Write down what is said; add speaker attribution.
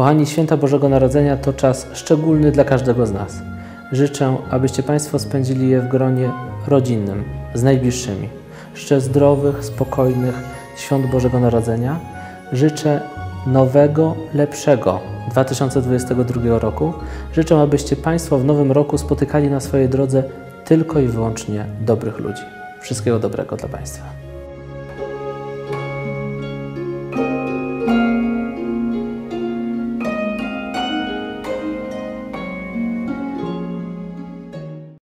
Speaker 1: Kochani, święta Bożego Narodzenia to czas szczególny dla każdego z nas. Życzę, abyście Państwo spędzili je w gronie rodzinnym, z najbliższymi. Życzę zdrowych, spokojnych świąt Bożego Narodzenia. Życzę nowego, lepszego 2022 roku. Życzę, abyście Państwo w nowym roku spotykali na swojej drodze tylko i wyłącznie dobrych ludzi. Wszystkiego dobrego dla Państwa.